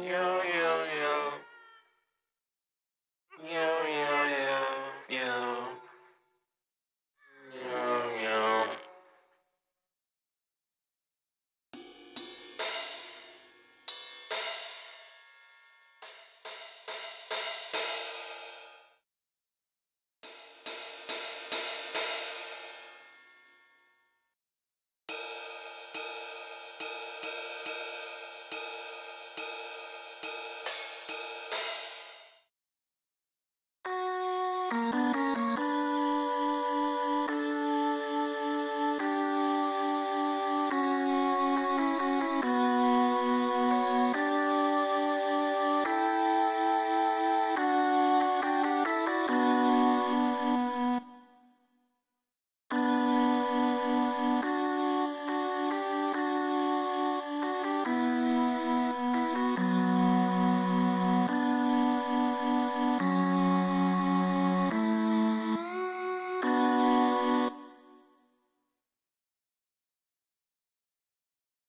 Yeah. uh, uh, uh.